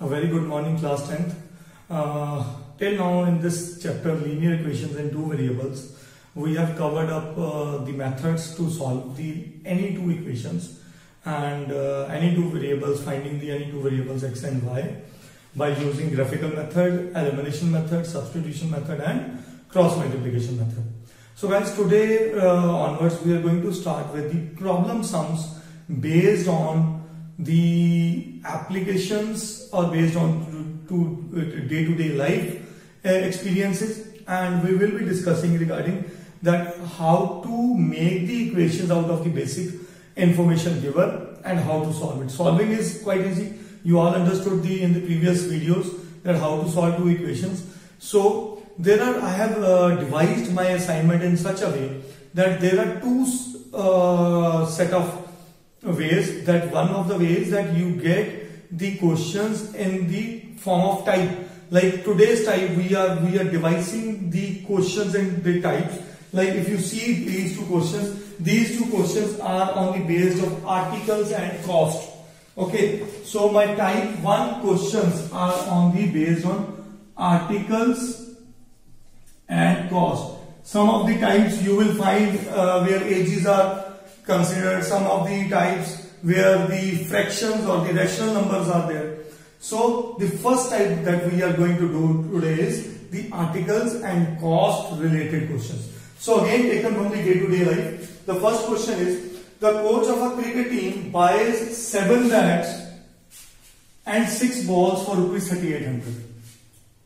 A very good morning class 10th. Uh, till now in this chapter linear equations in two variables we have covered up uh, the methods to solve the any two equations and uh, any two variables finding the any two variables x and y by using graphical method, elimination method, substitution method and cross multiplication method. So guys today uh, onwards we are going to start with the problem sums based on the applications or based on to day-to-day life uh, experiences and we will be discussing regarding that how to make the equations out of the basic information given and how to solve it. Solving is quite easy. You all understood the in the previous videos that how to solve two equations. So there are I have uh, devised my assignment in such a way that there are two uh, set of ways that one of the ways that you get the questions in the form of type. Like today's type we are we are devising the questions and the types. Like if you see these two questions these two questions are on the based of articles and cost. Okay so my type 1 questions are on the based on articles and cost. Some of the types you will find uh, where ages are considered. Some of the types where the fractions or the rational numbers are there. So the first type that we are going to do today is the articles and cost related questions. So again taken from the day-to-day life. The first question is the coach of a cricket team buys seven bats and six balls for rupees 3800.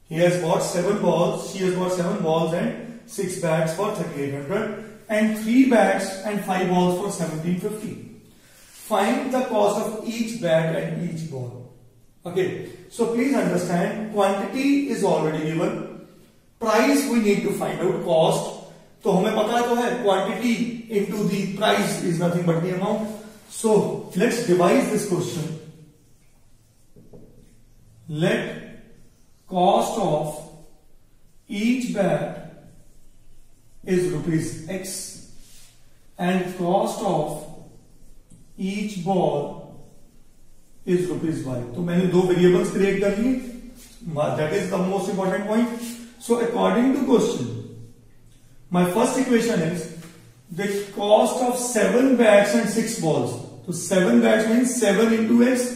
He has bought seven balls, she has bought seven balls and six bats for 3800 and 3 bats and 5 balls for 1750. Find the cost of each bat and each ball. Okay, so please understand quantity is already given. Price we need to find out cost. तो हमें पता तो है quantity into the price is nothing but the amount. So let's devise this question. Let cost of each bat is rupees x and cost of each ball is rupees Y तो मैंने दो variables create कर ली that is the most important point so according to question my first equation is the cost of seven bats and six balls तो seven bats mean seven into S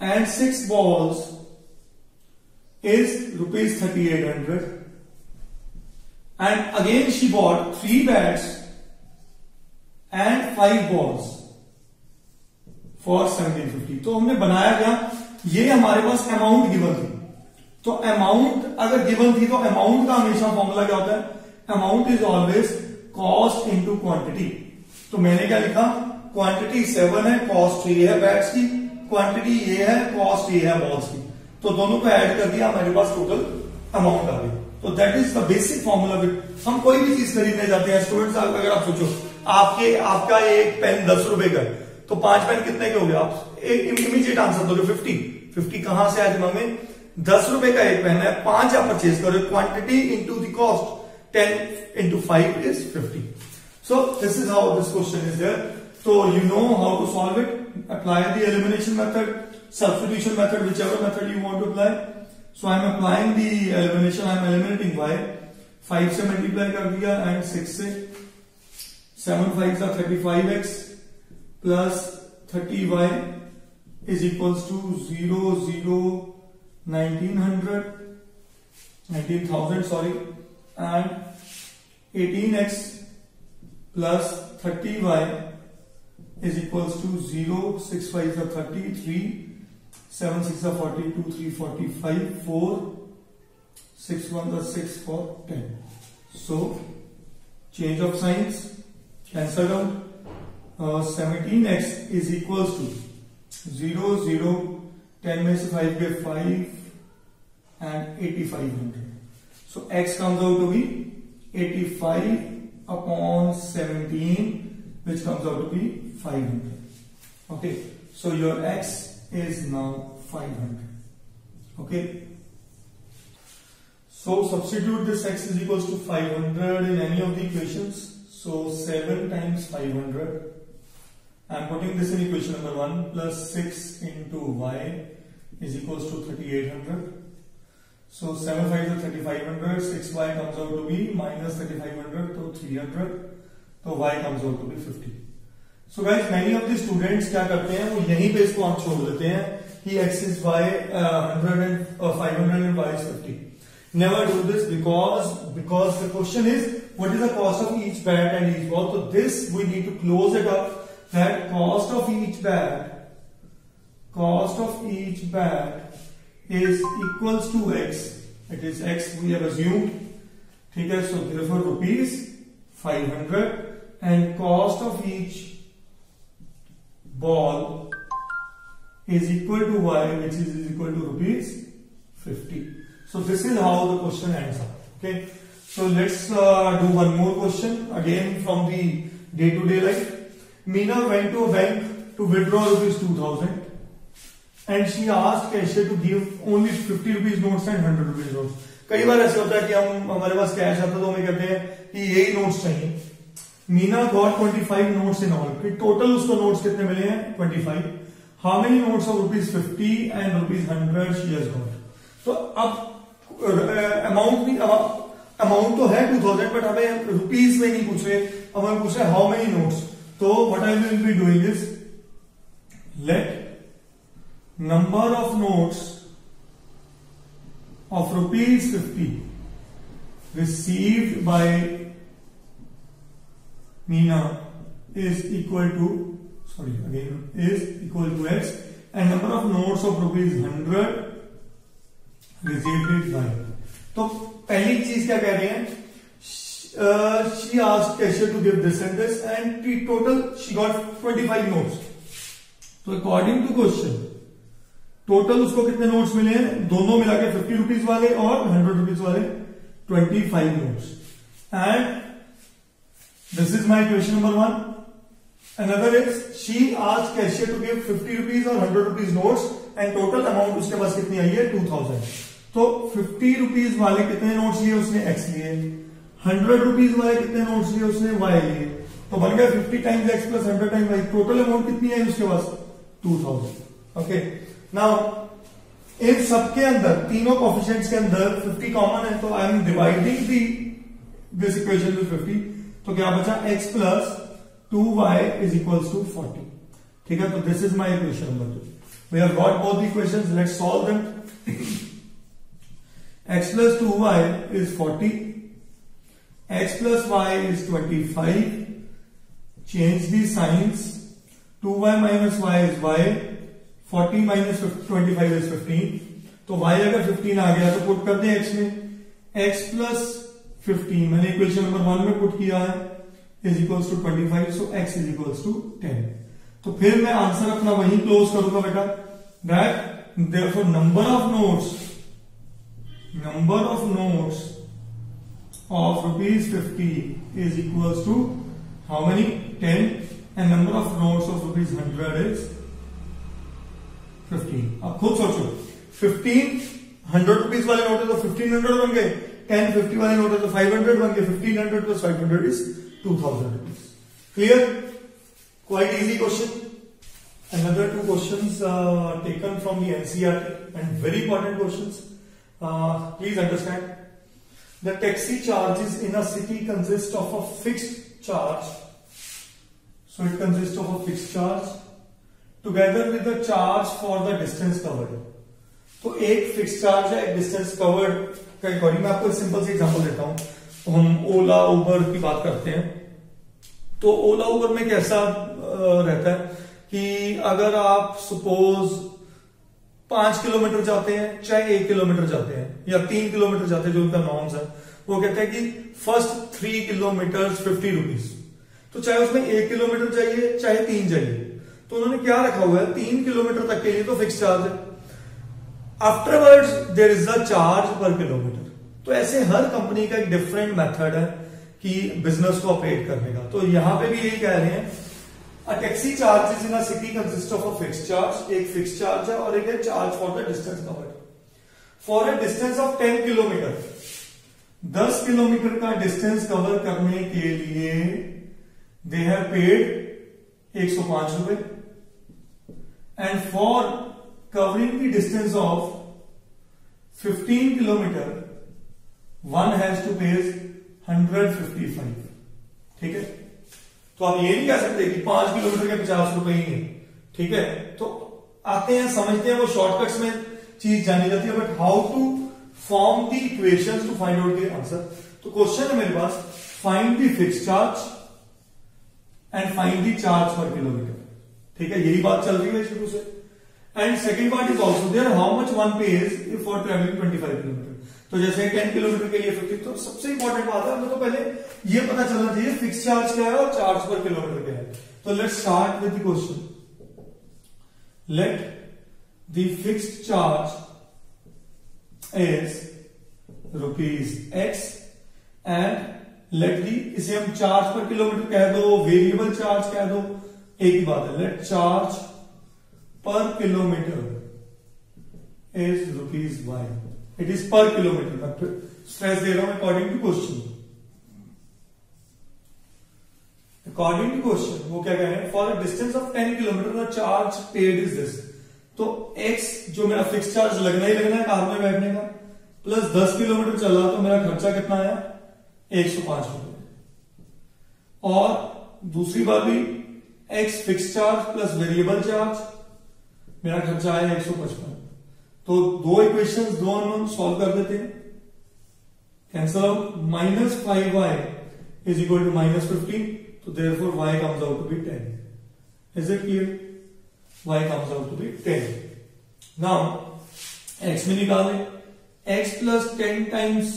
and six balls is rupees thirty eight hundred and again she bought three bats and five balls for 1750 तो हमने बनाया क्या? ये हमारे पास amount given थी। तो अमाउंट अगर गिवन थी तो अमाउंट का हमेशा फॉर्मूला क्या होता है? Amount is always cost into quantity तो मैंने क्या लिखा? क्वांटिटी सेवन है कॉस्ट ये है बैट्स की। क्वांटिटी ये है कॉस्ट ये है बॉल्स की। तो दोनों को ऐड कर दिया, हमारे पास टोटल अमाउंट आ गई। तो that is the basic formula with हम कोई भी चीज़ खरीदने जाते हैं स्टूडेंट्स अगर आप सोचो, आपके आपका एक पेन दस रुपए का तो पाँच पेन कितने के हो गए आप? एक इमीजिएट आंसर दो फिफ्टी फिफ्टी कहाँ से आज मांगे दस रुपए का एक पेन है, पाँच आप परचेज करो quantity into cost ten into five is fifty so this is how this question is there तो you know how to solve it apply the elimination method substitution method whichever method you want to apply so I am applying the elimination I am eliminating Y five से multiply कर दिया and six से seven five का thirty five X plus 30y is equals to 0, 0, 1900, 19,000 sorry and 18x plus 30y is equals to 0, 6, 5 30 33, 7, 6 40 42, 3, 45, 4, 6, 1 are 6 4, 10. So, change of signs, cancel out. Uh, 17x is equals to 0 0 10 5 get 5 and 8500. So x comes out to be 85 upon 17 which comes out to be 500. Okay, so your x is now 500 okay so substitute this x is equals to 500 in any of the equations so 7 times 500 I'm putting this in equation number 1 plus 6 into y is equals to 3800. So 7 5 is 3500, 6y comes out to be minus 3500, so 300, so y comes out to be 50. So guys, many of the students क्या करते हैं वो यहीं पे इसको आप छोड़ देते हैं कि x is y uh, 100 and uh, 500 and y is 50. Never do this because because the question is what is the cost of each bat and each ball. So this we need to close it up that cost of each bat cost of each bat is equals to x it is x we have assumed ठीक है so therefore rupees 500 and cost of each ball is equal to y which is equal to rupees 50 so this is how the question ends up okay so let's uh, do one more question again from the day to day life Meena went to a bank to withdraw rupees 2000 and she asked cashier to give only 50 rupees notes and 100 rupees notes. कई बार ऐसे होता है कि हम, हमारे पास cash आता तो हमें कहते हैं कि यही नोट्स चाहिए। Meena got 25 notes in all कि टोटल उसको नोट्स कितने मिले हैं? 25 how many notes of rupees 50 and rupees 100 she has got तो अब अमाउंट नहीं अमाउंट तो है 2000 बट हमें रुपीज़ में नहीं पूछ। रहे हमें पूछ हाउ मेनी नोट्स तो what I will be doing is let number of notes of rupees fifty received by Meena is equal to sorry again is equal to X and number of notes of rupees hundred received by तो पहली चीज़ क्या कह रहे हैं? Uh, she asked cashier to give this and this and total she got 25 notes. So according to question, total उसको कितने notes मिले हैं? दोनों मिला के फिफ्टी रुपीज़ वाले और हंड्रेड रुपीज़ वाले twenty five notes and this is my question number one another is she आज cashier to give fifty rupees और hundred rupees notes and total amount उसके पास कितनी आई है? टू थाउज़ेंड तो फिफ्टी रुपीज़ वाले कितने नोट्स लिए उसने एक्स लिए? हंड्रेड रुपीज़ वाले कितने नोट्स लिए उसने वाई लिए तो बन गया fifty times X plus hundred time Y total amount कितनी है उसके पास? टू थाउज़ेंड ओके नाउ इन सबके अंदर, तीनों कॉफिशियंट्स के अंदर फिफ्टी कॉमन है तो I am dividing the this equation to fifty तो क्या बचा? X plus two Y is equal to forty ठीक है? तो this is my equation number two we have got both the equations let's solve them X plus two Y is forty x plus y is 25 change the signs. 2y minus y is y. 40 minus 25 is 15 तो y अगर 15 आ गया तो put कर दें x में. X plus 15 मैंने equation number one में put किया है. Is equals to 25 so X is equals to ten तो फिर मैं आंसर अपना वही क्लोज करूँगा बेटा. That therefore number of notes number of notes of rupees 50 is equals to how many? 10 and number of notes of rupees 100 is 15. अब खुद सोचो 15 100 रुपीज वाले नोट है तो 1500 बन गए 10 50 वाले नोट है तो 500 बन गए 1500 plus 500 is 2000 rupees. Clear? Quite easy question. Another two questions uh, taken from the NCERT and very important questions. Uh, please understand The taxi charges in a city consist of a fixed charge. So it consists of a fixed charge together with the charge for the distance covered. तो एक fix charge है एक distance covered का according मैं आपको simple से example देता हूँ तो हम ओला उबर की बात करते हैं तो ओला उबर में कैसा रहता है कि अगर आप सपोज़ पाँच किलोमीटर जाते हैं, चाहे एक किलोमीटर जाते हैं, या तीन किलोमीटर जाते हैं, जो उनका नॉर्म्स है। वो कहते हैं कि first three kilometre fifty rupees तो चाहे उसमें एक किलोमीटर चाहिए चाहे तीन चाहिए तो उन्होंने क्या रखा हुआ है? तीन किलोमीटर तक के लिए तो फिक्स चार्ज है। Afterwards there is the charge per kilometre तो ऐसे हर कंपनी का एक डिफरेंट मेथड है कि बिज़नेस को ऑपरेट करने का। तो यहाँ पे भी यही कह रहे हैं taxi charges in city consist of a fix charge एक फिक्स चार्ज है और एक है charge for the distance cover for a distance of ten kilometre 10 kilometre का डिस्टेंस कवर करने के लिए दे हैव पेड 105 रुपए. And for covering the distance of 15 kilometre one has to pays hundred fifty five ठीक है? तो आप ये नहीं कह सकते कि पाँच किलोमीटर के पचास रुपए ही है। ठीक है? तो आते हैं, समझते हैं वो शॉर्टकट्स में चीज़ जानी जाती है but how to form the equation to find out the answer तो क्वेश्चन है मेरे पास find the fix charge and find the charge per kilometre ठीक है? यही बात चल रही है शुरू से। And second part is also there how much one pays for travelling 25 kilometre तो जैसे 10 किलोमीटर के लिए 50 तो सबसे इंपॉर्टेंट बात है, हमें तो पहले ये पता चलना चाहिए फिक्स चार्ज क्या है और चार्ज पर किलोमीटर क्या है। तो let start with question let the fixed charge is rupees X and let the इसे हम चार्ज पर किलोमीटर कह दो वेरिएबल चार्ज कह दो, एक ही बात है। Let charge per kilometre is rupees Y it is per kilometre मैं फिर स्ट्रेस दे रहा हूँ according to question according to question वो क्या कह रहे हैं? For a distance of 10 kilometre the charge paid is this तो x जो मेरा फिक्स चार्ज लगना ही लगना है, कार में बैठने का प्लस 10 किलोमीटर चल रहा तो मेरा खर्चा कितना आया? एक सौ पाँच रुपए। और दूसरी बात भी, x fix charge plus variable charge मेरा खर्चा आया एक सौ पचपन। तो दो इक्वेशन दो अननोन सॉल्व कर देते हैं। Cancel out minus five Y is equal to minus fifteen तो therefore Y comes out to be ten is it clear Y comes out to be ten now X में निकाले। X plus ten times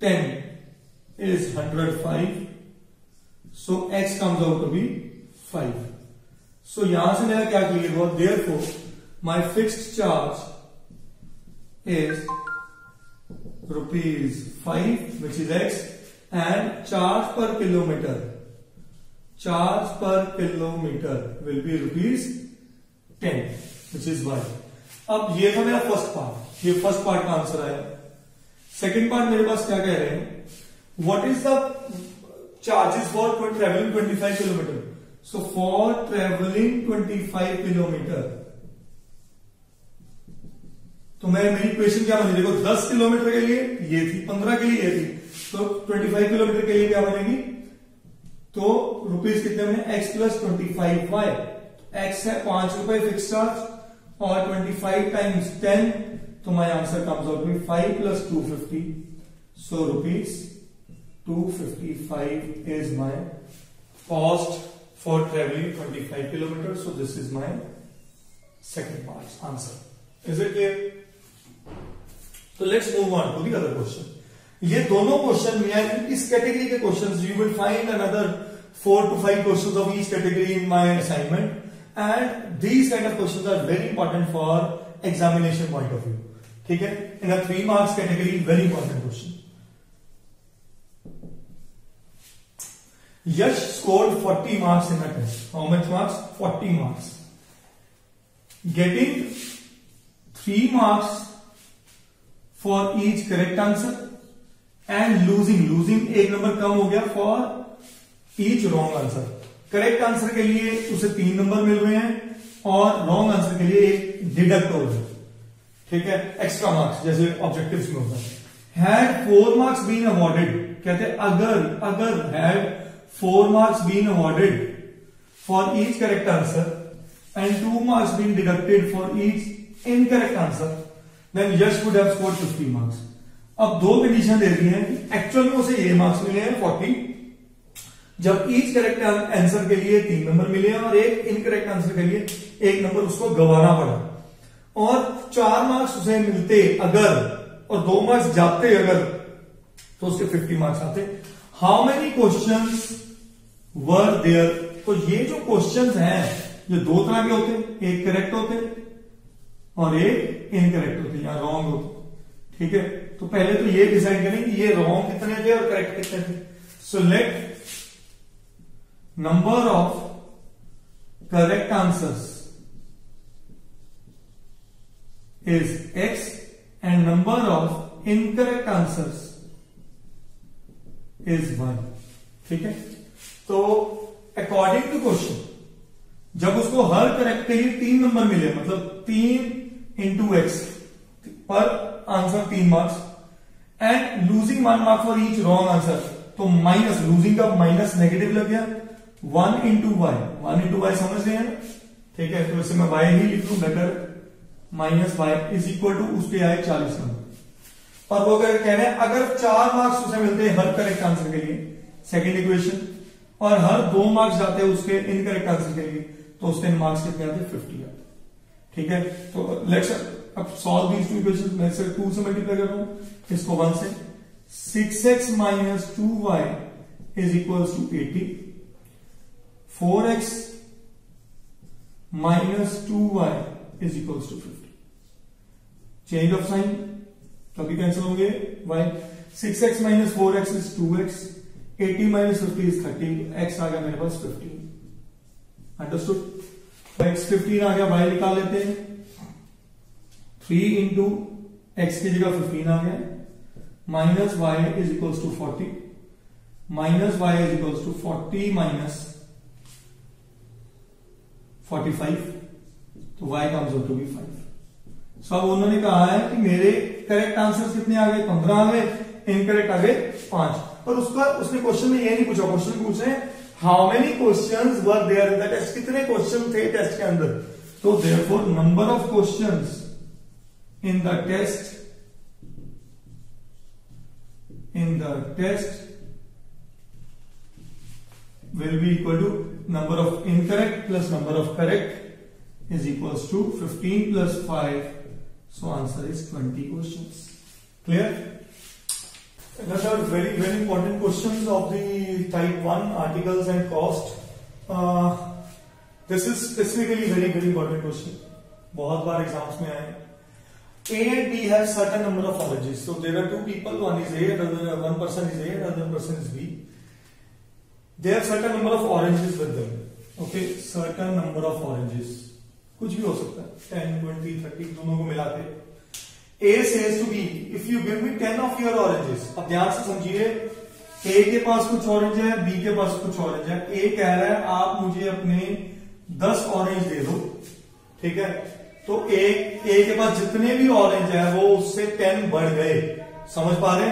ten is hundred five so X comes out to be five so यहाँ से मेरा क्या clear हुआ? Therefore my fixed charge is rupees 5 which is x and charge per kilometer charge per kilometer will be rupees 10 which is y अब ये था मेरा first part ये फ़र्स्ट पार्ट का आंसर आया सेकंड पार्ट मेरे पास क्या कह रहे हैं what is the charges for travelling 25 kilometre so for travelling 25 kilometre तो मैं मेरी इक्वेशन क्या बनी? देखो 10 किलोमीटर के लिए ये थी 15 के लिए ये थी तो 25 किलोमीटर के लिए क्या बनेगी? तो रुपीज़ कितने में X plus twenty five Y X है पाँच रुपए फिक्स चार्ज और 25 टाइम्स 10 तो माय आंसर कम्स आउट में 5 plus 250 so rupees 255 is my cost for travelling 25 kilometre so this is my second part answer is it clear तो let's move on to the other question ये दोनों question में इस category के question you will find another four to five question of each category in my assignment and these kind of question are very important for examination point of view ठीक है in a three marks category very important question Yash scored 40 marks in the test. How much marks? 40 marks. Getting 3 marks for each correct answer and losing losing एक number कम हो गया for each wrong answer correct answer के लिए उसे तीन number मिल रहे हैं और रॉन्ग आंसर के लिए एक डिडक्ट हो है। ठीक है? एक्स्ट्रा मार्क्स जैसे ऑब्जेक्टिव में होता है। Had four marks been awarded कहते हैं अगर अगर had four marks been awarded for each correct answer and two marks been deducted for each incorrect answer then Yash would have scored 50 marks अब दो कंडीशन दे दी हैं एक्चुअल में उसे ये मार्क्स मिले हैं 40 जब ईच करेक्ट आंसर के लिए तीन नंबर मिले हैं और एक इनकरेक्ट आंसर के लिए एक नंबर उसको गवाना पड़ा। और चार मार्क्स उसे मिलते अगर और दो मार्क्स जाते अगर तो उसके 50 मार्क्स आते। How many question were there तो ये जो क्वेश्चंस हैं, ये दो तरह के होते हैं, एक करेक्ट होते और एक इनकरेक्ट होती है रॉन्ग होती ठीक है? तो पहले तो ये डिसाइड करें कि ये रॉन्ग कितने थे और करेक्ट कितने थे। So let number of correct answers is x and number of incorrect answers is one ठीक है? तो अकॉर्डिंग टू क्वेश्चन जब उसको हर करेक्ट के लिए तीन नंबर मिले मतलब तीन इंटू एक्स पर आंसर तीन marks and losing one mark for each wrong answer तो माइनस लूजिंग का माइनस नेगेटिव लग गया। One into y one into y समझ रहे हैं? ठीक है तो इसे मैं वाई ही लिख लू better minus y is equal to उस पर आए चालीस नंबर। और वो अगर कह रहे हैं? अगर चार मार्क्स उसे मिलते हैं हर करेक्ट आंसर के लिए सेकेंड इक्वेशन और हर दो मार्क्स जाते हैं उसके इनकरेक्ट आंसर के लिए तो उसके मार्क्स कितने आते फिफ्टी आते ठीक है? तो लेट्स अब सॉल्व दीज टू इक्वेशन मैं से टू से मल्टीप्लाई कर रहा हूँ, इसको वन से। Six x minus two y is equal to eighty four x minus two y is equal to fifty change of sign कभी कैंसिल होंगे? Y six x minus four x is two x eighty minus fifty is thirty x आ गया मेरे पास fifteen understood x fifteen आ गया y निकाल लेते हैं। थ्री इंटू एक्स की जगह फिफ्टीन आ गया। Minus y is equals to forty minus y is equals to forty minus forty five तो y comes out to be five so अब उन्होंने कहा है कि मेरे करेक्ट आंसर कितने आ गए? पंद्रह आ गए इनकरेक्ट आ गए, पाँच. और उसका उसने क्वेश्चन में ये नहीं पूछा क्वेश्चन पूछे how many question were there in the test कितने क्वेश्चन थे टेस्ट के अंदर? तो therefore number of question in the test in the test will be equal to number of incorrect plus number of correct is equal to fifteen plus five so answer is twenty question clear another very very important questions of the type 1 articles and cost uh, this is specifically very very important question बहुत बार exams में आए A and B have certain number of oranges. So there are two people, one is A, another one person is A, another person is B. They have certain number of oranges with them. Okay, certain number of oranges. कुछ भी हो सकता है ten twenty thirty दोनों को मिलाते A says to B if you give me ten of your oranges अब ध्यान से समझिए ए के पास कुछ ऑरेंज है बी के पास कुछ ऑरेंज है। ए कह रहा है, आप मुझे अपने दस ऑरेंज दे दो। ठीक है? तो ए ए के पास जितने भी ऑरेंज है, वो उससे टेन बढ़ गए। समझ पा रहे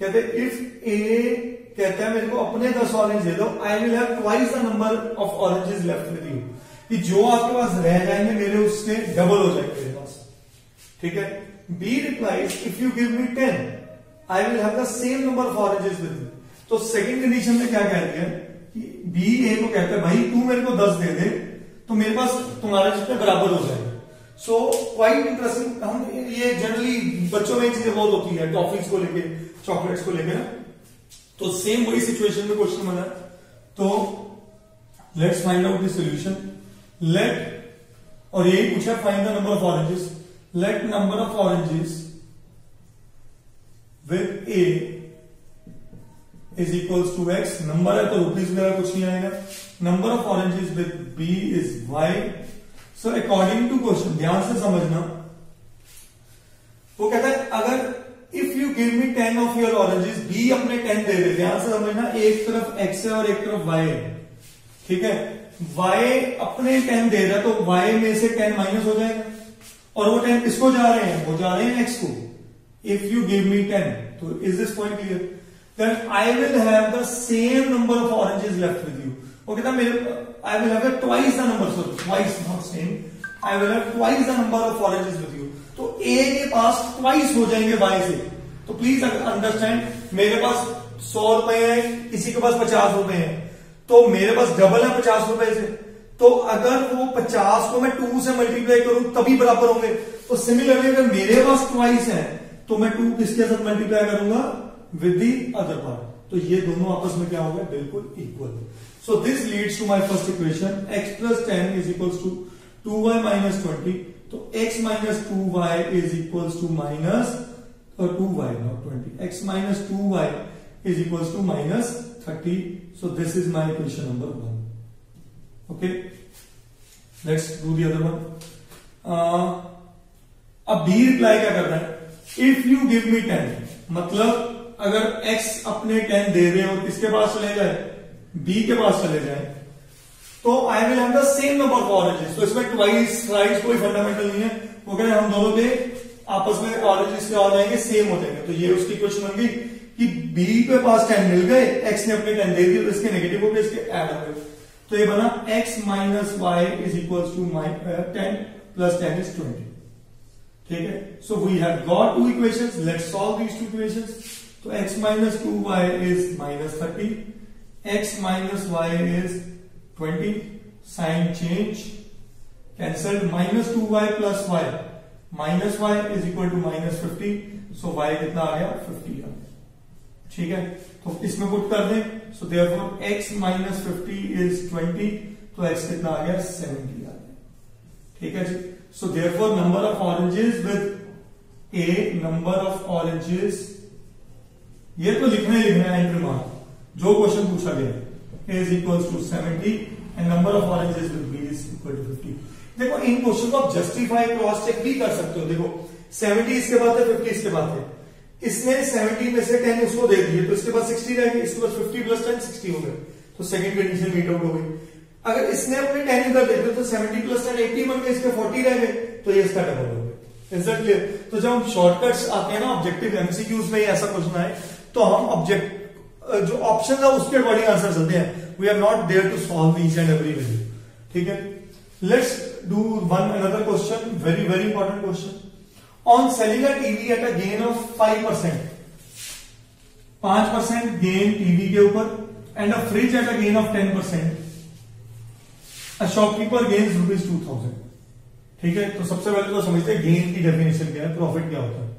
कहते इफ़ ए कहता है, मेरे को अपने दस ऑरेंज दे दो I will have twice the number of oranges left with you कि जो आपके पास रह जाएँगे, मेरे उसके डबल हो जाएँगे मेरे पास। ठीक है? B replies if you give me ten I will have the same number of oranges with you तो सेकेंड कंडीशन में क्या कहते हैं? कि बी ए को कहता है, भाई, तू मेरे को दस दे दे तो मेरे पास तुम्हारे जितने बराबर हो जाएगा. सो क्वाइट इंटरेस्टिंग हम ये जनरली बच्चों में चीज़ें बहुत होती है टॉफीज को लेके चॉकलेट्स को लेके ना। तो सेम वही सिचुएशन में क्वेश्चन बना। तो let's find out the solution let और यही पूछा find the number of oranges let number of oranges with A is equals to x number है तो रुपीज़ वगैरह कुछ नहीं आएगा. Number of oranges with B is y so according to question ध्यान से समझना. वो कहता है, अगर if you give me ten of your oranges B अपने टेन दे दे. ध्यान से समझना, एक तरफ़ एक्स है और एक तरफ़ वाई है. ठीक है? वाई अपने टेन दे रहा तो वाई में से टेन माइनस हो जाएगा. और वो टेन किसको जा रहे हैं? वो जा रहे हैं एक्स को। If you give me ten तो is this point clear then I will have the same number of oranges left with you वो कहता मेरे will have a twice the number, sorry, twice, not same. I will have twice the number of oranges with you. तो A के पास twice हो जाएँगे Y से। तो प्लीज़ अंडरस्टैंड मेरे पास सौ रुपए है किसी के पास पचास रुपए हैं। तो मेरे पास डबल है पचास रुपए से। तो अगर वो 50 को मैं टू से मल्टीप्लाई करूँ, तभी बराबर होंगे। तो सिमिलरली अगर मेरे पास ट्वाइस है तो मैं टू किसके साथ मल्टीप्लाई करूँगा? विद दी अदर पार्ट तो ये दोनों आपस में क्या होगा बिल्कुल equal so this leads to my first equation x plus ten is equal to two y minus twenty तो x minus two y is equal to minus two y not twenty x minus two y is equal to minus thirty so this is my equation number one Okay. Let's do the other one. Uh, अब B reply क्या करना है? If you give me ten मतलब अगर x अपने ten दे रहे हो किसके पास चले जाए? बी के पास चले जाए। तो I will have the same number of oranges तो इसमें ट्वाइस थ्राइस कोई फंडामेंटल नहीं है। वो कह रहे हम दोनों के आपस में ऑरेंजेस क्या हो जाएँगे सेम हो जाएँगे। तो ये उसकी क्वेश्चन होगी कि बी के पास टेन मिल गए एक्स ने अपने टेन दे दिए तो इसके नेगेटिव हो गए इसके एड हो गए। तो ये बना x minus y is equal to my ten plus ten is twenty ठीक है? So we have got two equation let solve these two equation तो x minus two y is minus thirty x minus y is twenty sign change cancel minus two y plus y minus y is equal to minus fifty so y कितना आ गया? Fifty आ ठीक है? तो इसमें put कर दें। So therefore x minus fifty is twenty तो x कितना आ गया? 70 आ गया। ठीक है जी? So therefore number of oranges with a, number of oranges, ये तो लिखना ही लिखना है एंट्री मार्क जो क्वेश्चन पूछा गया is equal to seventy and number of oranges with B is equal to fifty देखो, इन क्वेश्चन को आप जस्टिफाई क्रॉस चेक भी कर सकते हो। देखो सेवेंटी इसके बाद है फिफ्टी इसके बाद है। इसने सेवेंटी में से टेन उसको दे दिए तो इसके बाद सिक्सटी रह गई इसके बाद फिफ्टी प्लस टेन सिक्सटी हो गए। तो सेकंड कंडीशन मीट आउट हो गई। अगर इसने अपने टेन इधर दे दिए तो सेवेंटी प्लस टेन एट्टी बन गए, इसके फोर्टी रह गए तो ये इसका डबल हो गया। इज़ क्लियर तो जब हम शॉर्टकट्स आते हैं ना ऑब्जेक्टिव एमसीक्यूज में ऐसा क्वेश्चन आए तो हम ऑब्जेक्ट जो ऑप्शन है, उसके अकॉर्डिंग आंसर चलते हैं। We are not there to solve each and every value ठीक है? Let's do one another question very very important question on selling TV at a gain of five percent पाँच percent gain TV के ऊपर and a fridge at a gain of ten percent a shopkeeper gains rupees two thousand ठीक है? तो सबसे पहले तो समझते हैं गेन की डेफिनेशन क्या है प्रॉफिट क्या होता है।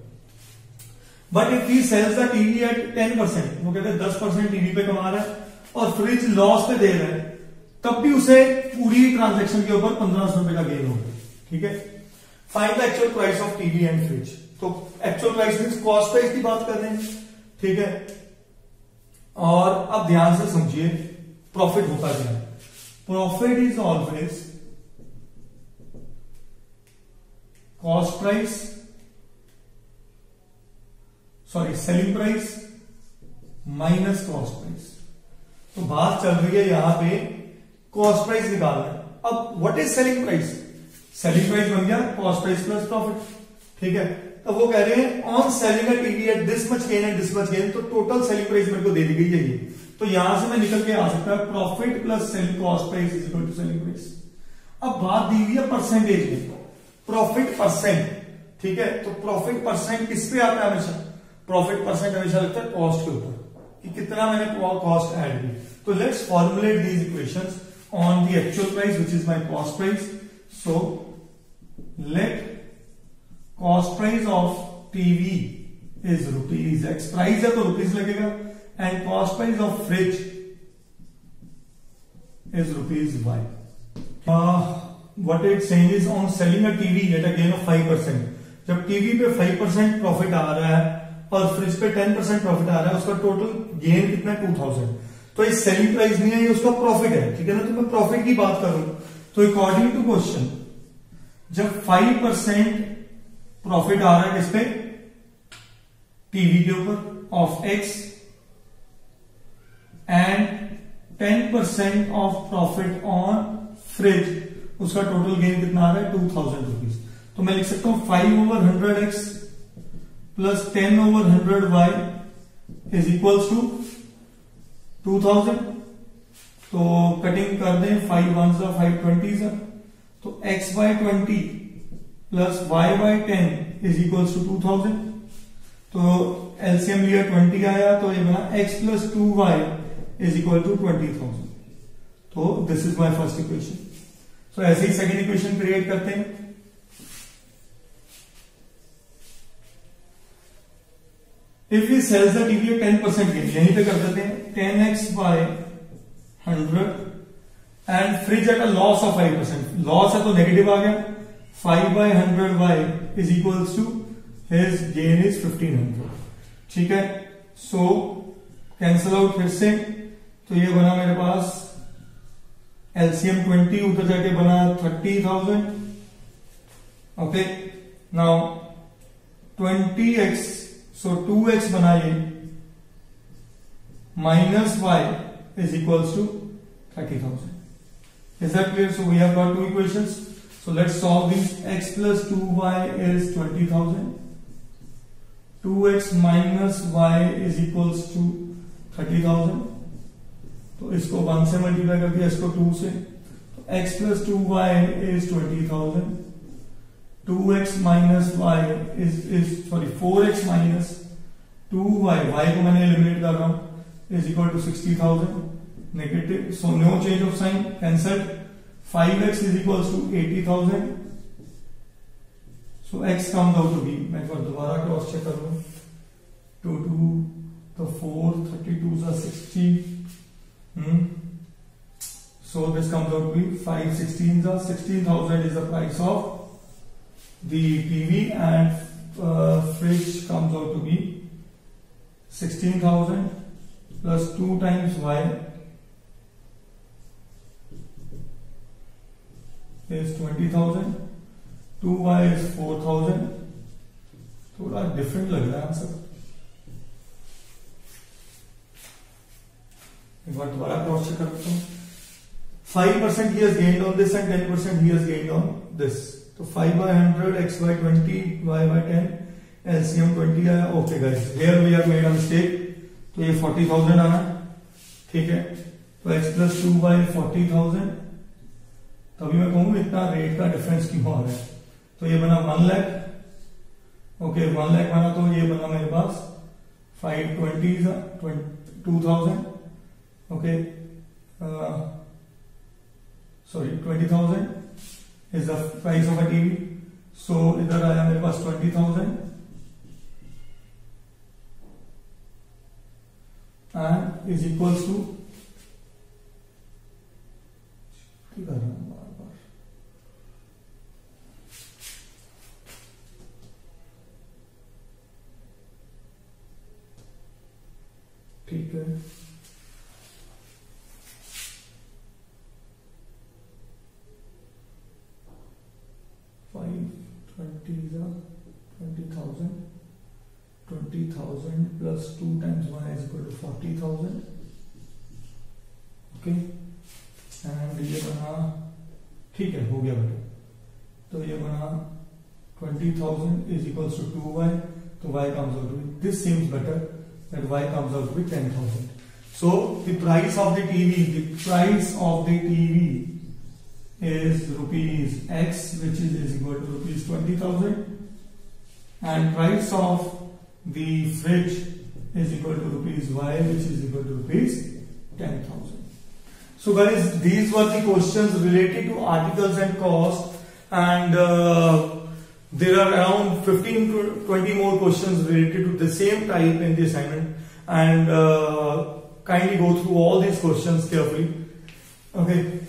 But if he sells the TV at ten percent वो कहते हैं दस परसेंट टीवी पे कमा रहा है और फ्रिज लॉस पे दे रहा है, तब भी उसे पूरी ट्रांजेक्शन के ऊपर पंद्रह सौ रुपए का गेन होगा। ठीक है? Find the actual price of TV and fridge तो actual price mean cost price की बात कर रहे हैं। ठीक है? और अब ध्यान से समझिए प्रॉफिट होता क्या है? Profit is always cost price sorry selling price minus cost price तो बात चल रही है यहाँ पे कॉस्ट प्राइस निकालना। अब what is selling price selling price बन गया कॉस्ट प्राइस प्लस प्रॉफिट ठीक है? तो वो कह रहे हैं on selling a TV at this much gain and this much gain तो टोटल सेलिंग प्राइस मेरे को दे दी गई है ये। तो यहाँ से मैं निकल के आ सकता है profit plus selling cost price is equal to selling price अब बात दी हुई है परसेंटेज में प्रॉफिट परसेंट ठीक है? तो प्रॉफिट परसेंट किस पे आता है हमेशा? प्रॉफिट परसेंट हमेशा लगता है कॉस्ट के ऊपर, कि कितना मैंने कॉस्ट ऐड की तो let's formulate these equations on the actual price which is my cost price so let cost price of TV is rupees x price है तो रुपीज़ लगेगा. And cost price of fridge is rupees y what it's saying is on selling a TV at a gain of 5%. जब TV पे 5% profit आ रहा है और fridge पे 10% प्रॉफिट आ रहा है, उसका टोटल गेन कितना है? 2000 तो ये सेलिंग प्राइस नहीं है, ये उसका प्रॉफिट है. ठीक है ना? तो मैं प्रॉफिट की बात करूँ तो अकॉर्डिंग टू क्वेश्चन जब 5% प्रॉफिट आ रहा है किस पे? टीवी के ऊपर of x and 10% of profit on fridge उसका टोटल गेन कितना आ रहा है? टू थाउज़ेंड रुपीज़ तो मैं लिख सकता हूँ five over hundred x plus ten over hundred y is equals to two thousand तो कटिंग कर दें फाइव वन सा फाइव ट्वेंटी सा तो x by twenty plus y by ten is equal to two thousand तो LCM लिया twenty आया तो ये बना x plus two y is equal to twenty thousand तो this is my first equation तो ऐसे ही सेकेंड इक्वेशन क्रिएट करते हैं। If he sells the TV ten percent gain यहीं पे कर देते हैं ten x by hundred and fridge at a loss of five percent loss है तो नेगेटिव आ गया. Five by hundred y is equal to his gain is fifteen hundred ठीक है? सो कैंसल आउट फिर से. तो ये बना मेरे पास एलसीएम ट्वेंटी उधर जाके बना thirty thousand okay now twenty x so two x बनाइए. Minus y is equals to thirty thousand Is that clear? So we have got two equations. So let's solve these. x plus 2y is 20,000. 2x minus y is equals to 30,000. तो इसको one से multiply कर दिया इसको to से तो x plus two y is twenty thousand two x minus y is is sorry four x minus two y y को मैंने एलिमिनेट कर रहा हूँ is equal to sixty thousand so no change of sign cancel five x is equal to eighty thousand so x comes out to be मैं एक बार दोबारा cross check कर लू. टू टू तो फोर थर्टी टू सा sixty so this comes out to be 5 16 are 16000 is the price of the TV and uh, fridge comes out to be 16000 plus 2 times y. is 20000 2y is 4000 थोड़ा different लग रहा है answer एक बार दोबारा cross check करता हूँ. Five percent he gained on this and ten percent he gained on this तो five by hundred x by twenty y by ten LCM twenty आया. Okay guys here we have made a mistake तो ये forty thousand आना. ठीक है? तो x plus two by forty thousand तभी मैं कहूँगा इतना रेट का डिफरेंस क्यों आ रहा है? तो ये बना one lakh okay one lakh बना तो ये बना मेरे पास five twenty two thousand okay uh, sorry 20000 is the price of a TV so इधर आया मेरे पास 20000 and is equals to ठीक plus two times y is equal to forty thousand. Okay, and ये बना ठीक है हो गया बेटा तो ये बना twenty thousand is equals to two Y तो y comes out to be this seems better that y comes out to be ten thousand. So the price of the TV, the price of the TV is rupees x which is, is equal to rupees 20,000 and price of the fridge is equal to rupees y which is equal to rupees 10,000. So guys these were the questions related to articles and cost and uh, there are around 15 to 20 more questions related to the same type in the assignment and uh, kindly go through all these questions carefully. Okay.